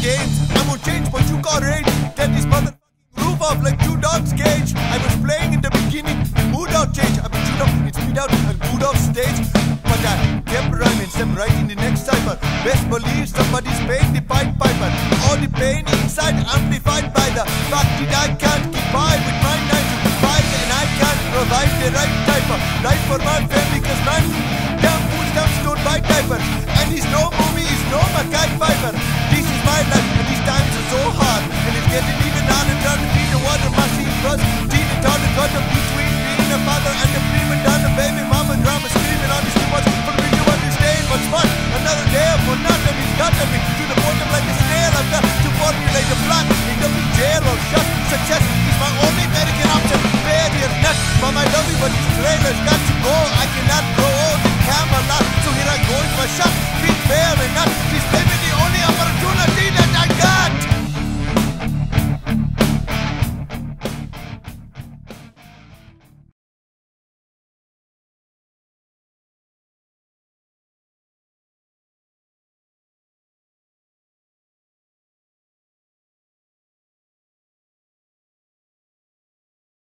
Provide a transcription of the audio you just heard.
games. I won't change, but you got rage. Get this mother roof off like two dogs cage. I was playing in the beginning, mood out change. I was chewed up, it's beat out, and good off stage. But I kept rhyming, step right in the next cipher. Best believe somebody's paying the Pied Piper. All the pain inside amplified by the fact that I can't keep by with my nine to five, and I can't provide the right type of life for my family. To me to the bottom like a snail I've got to formulate a plan end up in jail or shut success is my only American option. Failure not but my lovey but these trailers got to go